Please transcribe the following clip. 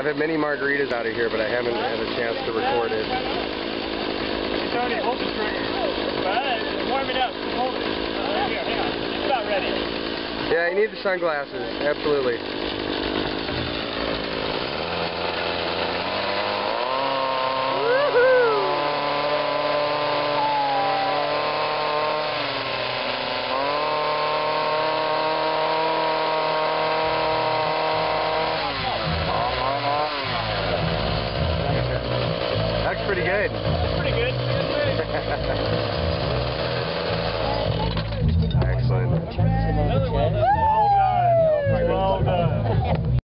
I've had many margaritas out of here, but I haven't had a chance to record it. It's already hold the trigger. But warm it up. Hold it. Here, hang on. It's about ready. Yeah, you need the sunglasses. Absolutely. That's pretty good. Pretty good.